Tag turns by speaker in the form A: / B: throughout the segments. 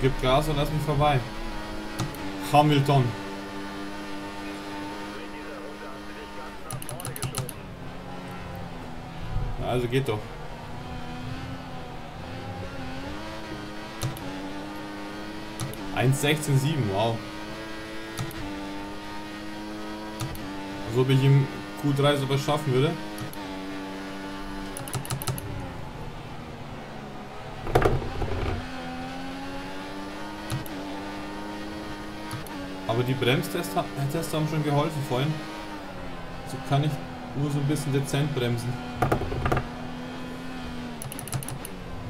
A: gib Gas und lass mich vorbei. Hamilton. Also geht doch. Eins sechzehn sieben, wow. Als ob ich im Q3 sowas schaffen würde. Aber die Bremstests haben schon geholfen vorhin. So kann ich nur so ein bisschen dezent bremsen.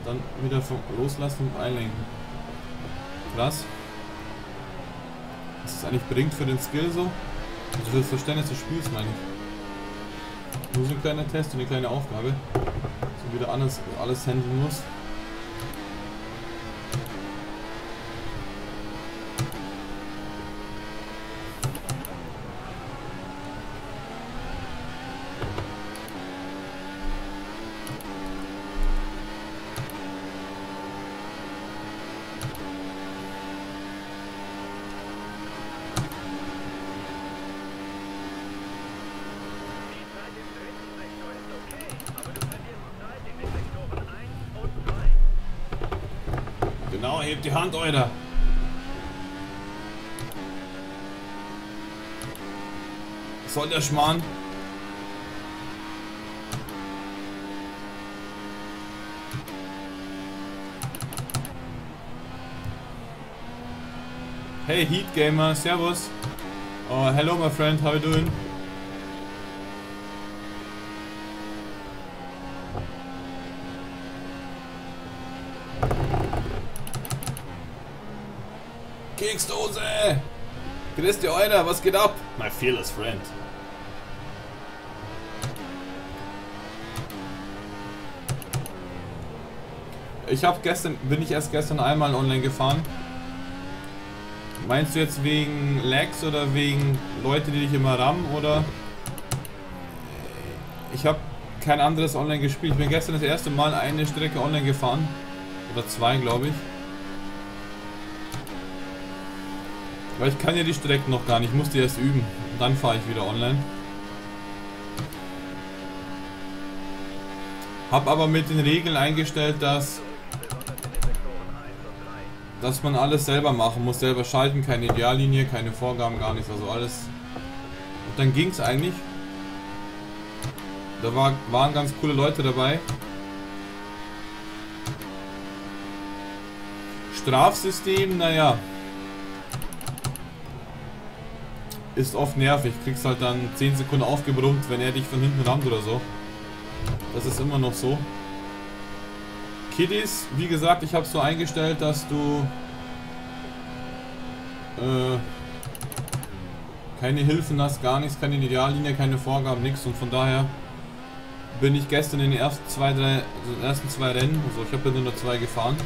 A: Dann wieder loslassen und einlenken. Krass. Was das eigentlich bringt für den Skill so. Also für das Verständnis des Spiels meine ich. Nur so ein kleiner Test und eine kleine Aufgabe. So wieder alles, alles handeln muss. Genau, hebt die Hand. Was soll der Schmarrn? Hey Heat Gamer, servus. Oh, hello my friend, how you doing? Keksdose! Grüß dir, Euler, was geht ab? My fearless friend. Ich habe gestern, bin ich erst gestern einmal online gefahren. Meinst du jetzt wegen Lags oder wegen Leute, die dich immer rammen oder? Ich habe kein anderes online gespielt. Ich bin gestern das erste Mal eine Strecke online gefahren. Oder zwei, glaube ich. Weil ich kann ja die Strecken noch gar nicht. Ich muss die erst üben. Und dann fahre ich wieder online. Hab aber mit den Regeln eingestellt, dass dass man alles selber machen muss, selber schalten, keine Ideallinie, keine Vorgaben, gar nichts, also alles. Und dann ging es eigentlich. Da war, waren ganz coole Leute dabei. Strafsystem, naja. Ist oft nervig. Kriegst halt dann 10 Sekunden aufgebrummt, wenn er dich von hinten rammt oder so. Das ist immer noch so. Kiddies, wie gesagt, ich habe es so eingestellt, dass du äh, keine Hilfen hast, gar nichts, keine Ideallinie, keine Vorgaben, nichts und von daher bin ich gestern in den ersten zwei, drei, also ersten zwei Rennen, also ich habe ja nur zwei gefahren.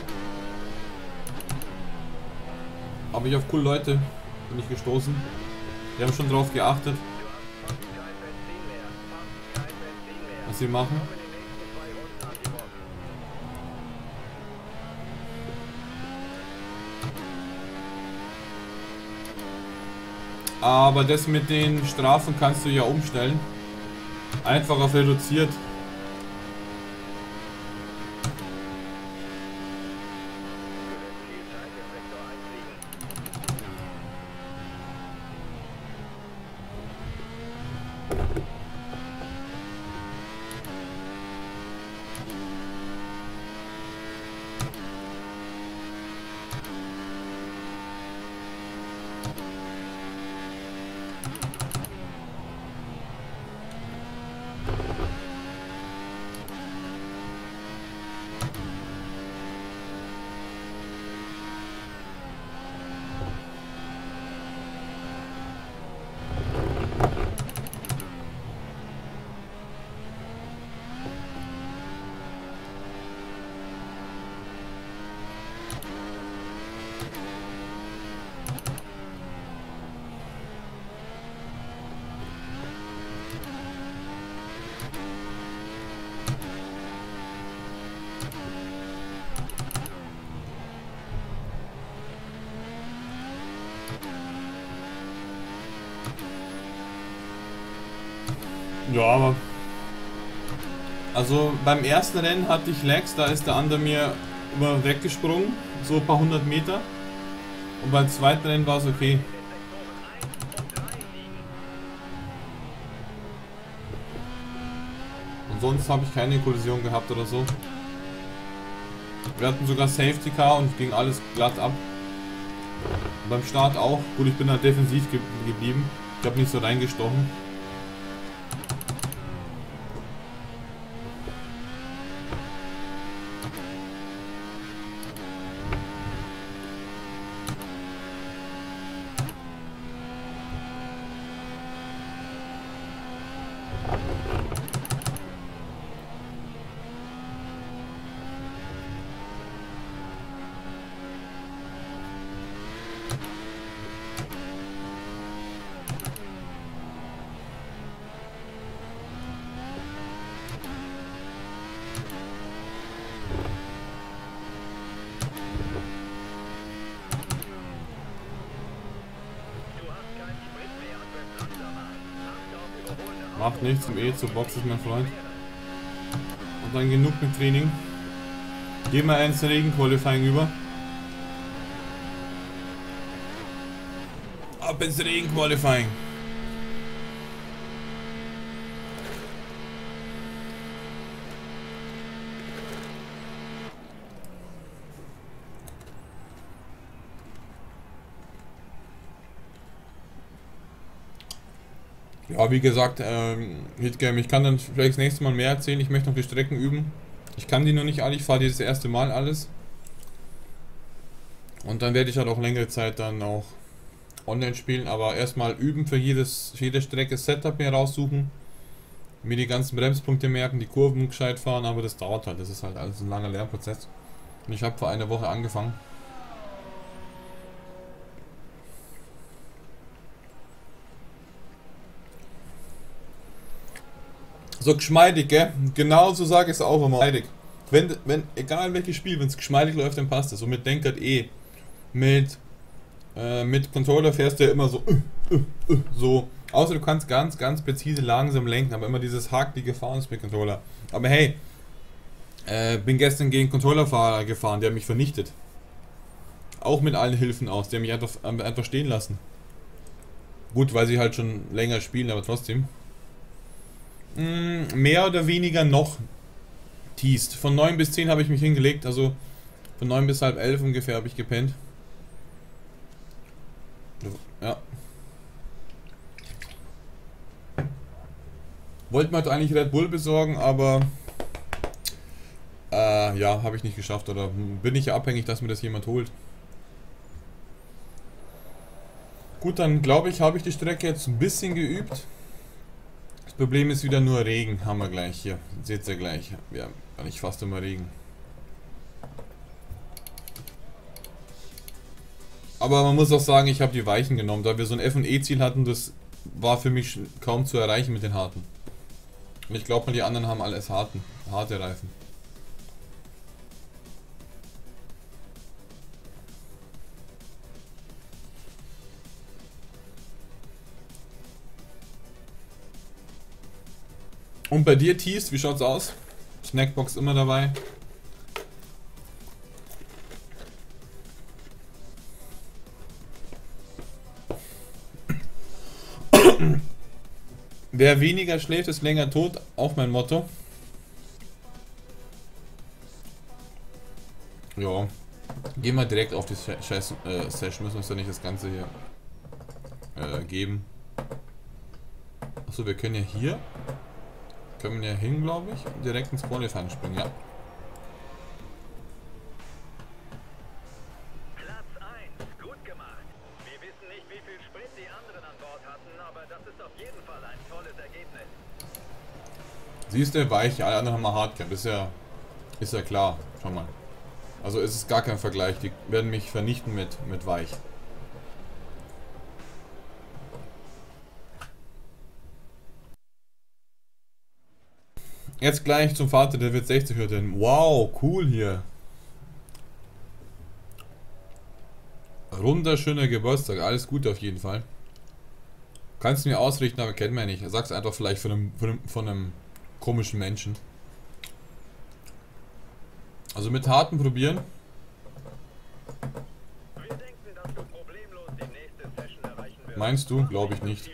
A: Aber ich auf coole Leute bin ich gestoßen. Die haben schon drauf geachtet, was sie machen. Aber das mit den Strafen kannst du ja umstellen. Einfach auf reduziert. Ja, aber... Also beim ersten Rennen hatte ich Lags, da ist der andere mir immer weggesprungen, so ein paar hundert Meter. Und beim zweiten Rennen war es okay. Und sonst habe ich keine Kollision gehabt oder so. Wir hatten sogar Safety Car und ging alles glatt ab. Und beim Start auch. Gut, ich bin halt defensiv ge geblieben. Ich habe nicht so reingestochen. Macht nichts, im E zur Box ist mein Freund. Und dann genug mit Training. Gehen wir ins Regenqualifying über. Ab ins Regenqualifying. Ja, wie gesagt, ähm, Hitgame, ich kann dann vielleicht das nächste Mal mehr erzählen. Ich möchte noch die Strecken üben. Ich kann die noch nicht alle, ich fahre die das erste Mal alles. Und dann werde ich halt auch längere Zeit dann auch online spielen, aber erstmal üben für jedes, für jede Strecke Setup mir raussuchen. Mir die ganzen Bremspunkte merken, die Kurven gescheit fahren, aber das dauert halt. Das ist halt alles ein langer Lernprozess. Und ich habe vor einer Woche angefangen. So geschmeidig, gell? Genauso sage ich es auch immer. Wenn, wenn, egal welches Spiel, wenn es geschmeidig läuft, dann passt es. So mit Denkert eh. Mit, äh, mit Controller fährst du ja immer so, äh, äh, äh, so. Außer du kannst ganz, ganz präzise langsam lenken, aber immer dieses hakelige Fahren mit Controller. Aber hey, äh, bin gestern gegen Controllerfahrer gefahren, der mich vernichtet. Auch mit allen Hilfen aus, der mich einfach, einfach stehen lassen. Gut, weil sie halt schon länger spielen, aber trotzdem. Mm, mehr oder weniger noch teased. Von 9 bis 10 habe ich mich hingelegt, also von 9 bis halb 11 ungefähr habe ich gepennt. Ja. Wollte mir halt eigentlich Red Bull besorgen, aber äh, ja, habe ich nicht geschafft oder bin ich ja abhängig, dass mir das jemand holt. Gut, dann glaube ich, habe ich die Strecke jetzt ein bisschen geübt. Problem ist wieder nur Regen, haben wir gleich hier. Seht ihr gleich. Wir haben eigentlich fast immer Regen. Aber man muss auch sagen, ich habe die Weichen genommen. Da wir so ein F&E-Ziel hatten, das war für mich kaum zu erreichen mit den harten. Und ich glaube mal, die anderen haben alles harten, harte Reifen. Und bei dir, Tees, wie schaut's aus? Snackbox immer dabei. Wer weniger schläft, ist länger tot. Auch mein Motto. Ja. Gehen wir direkt auf die scheiß äh, Session. Müssen uns ja nicht das Ganze hier äh, geben. Achso, wir können ja hier können wir ja hin, glaube ich, und direkt ins Qualifying springen, ja.
B: Platz 1, gut gemacht. Wir wissen nicht, wie viel Sprit die anderen an Bord hatten, aber das ist auf jeden Fall ein tolles Ergebnis.
A: Siehst du, weich, alle anderen haben mal Hardcap, ist ja, ist ja klar, schau mal. Also ist es gar kein Vergleich, die werden mich vernichten mit, mit weich. Jetzt gleich zum Vater, der wird 60 heute. Wow, cool hier. Wunderschöner Geburtstag, alles Gute auf jeden Fall. Kannst du mir ausrichten, aber kennt man nicht. Sag's einfach vielleicht von einem, von einem, von einem komischen Menschen. Also mit harten probieren. Meinst du? Glaube ich nicht.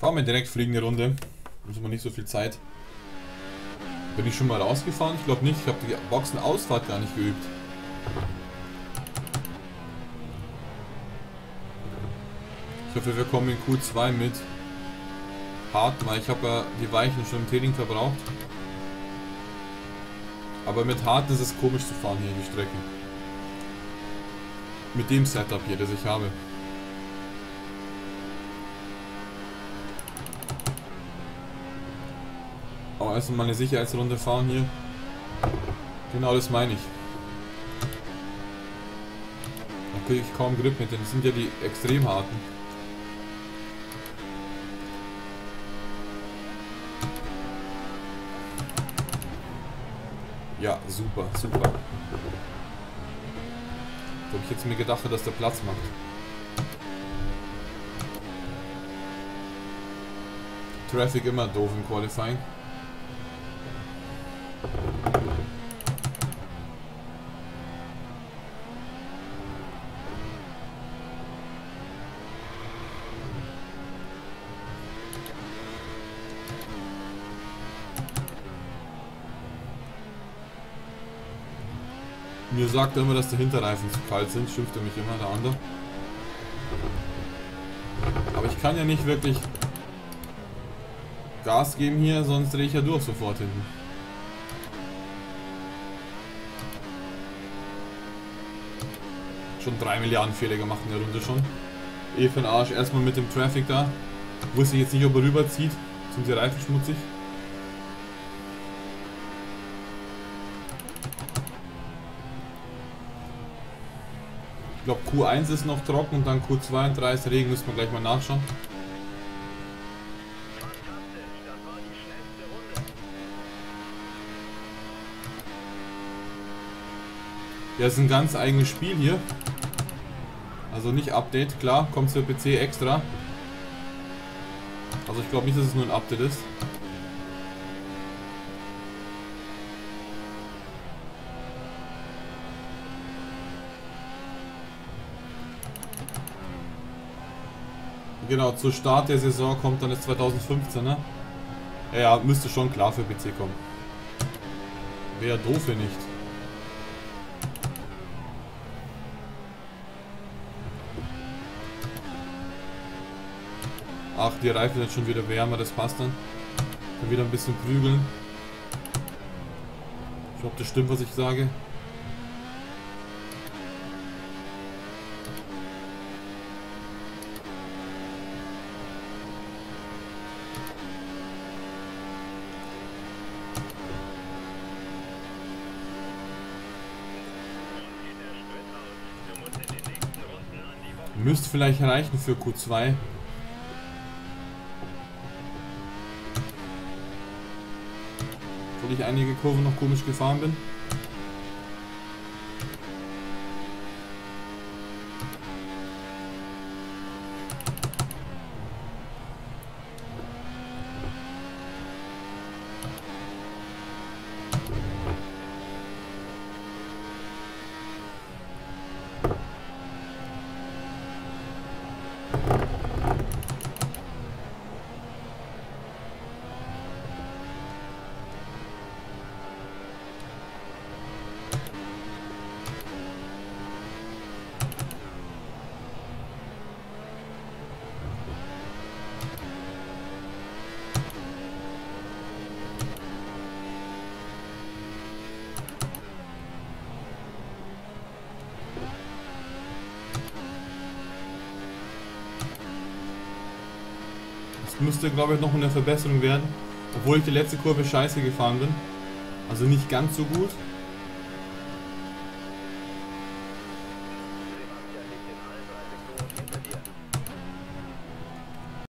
A: Fahren wir direkt fliegende Runde. Müssen wir nicht so viel Zeit. Bin ich schon mal rausgefahren? Ich glaube nicht. Ich habe die Boxenausfahrt gar nicht geübt. Ich hoffe, wir kommen in Q2 mit. Hart, weil ich habe ja die Weichen schon im Training verbraucht. Aber mit Harten ist es komisch zu fahren hier die Strecken. Mit dem Setup hier, das ich habe. Aber erstmal eine Sicherheitsrunde fahren hier. Genau das meine ich. Da kriege ich kaum Grip mit, denn das sind ja die extrem harten. Ja, super, super. Wo ich jetzt mir gedacht dass der Platz macht. Traffic immer doof im Qualifying. Mir sagt er immer, dass die Hinterreifen zu kalt sind, schimpft er mich immer, der andere. Aber ich kann ja nicht wirklich Gas geben hier, sonst drehe ich ja durch sofort hinten. Schon 3 Milliarden Fehler gemacht in der Runde schon. Eh für den Arsch. Erstmal mit dem Traffic da. Wusste ich jetzt nicht, ob er rüberzieht. Sind die Reifen schmutzig? Glaube Q1 ist noch trocken und dann Q2 und 3 ist Regen. Müssen wir gleich mal nachschauen. Ja, ist ein ganz eigenes Spiel hier. Also nicht Update, klar, kommt für PC extra. Also ich glaube nicht, dass es nur ein Update ist. Genau, zu Start der Saison kommt dann das 2015, ne? Ja, müsste schon klar für PC kommen. Wäre doof, wenn nicht. Ach, die Reifen sind schon wieder wärmer, das passt dann. Kann wieder ein bisschen prügeln. Ich hoffe, das stimmt, was ich sage.
B: Geht der Sprit aus. Du musst in den nächsten Runden an die Box.
A: Müsste vielleicht reichen für Q2. Obwohl ich einige Kurven noch komisch gefahren bin. Müsste, glaube ich, noch eine Verbesserung werden. Obwohl ich die letzte Kurve scheiße gefahren bin. Also nicht ganz so gut.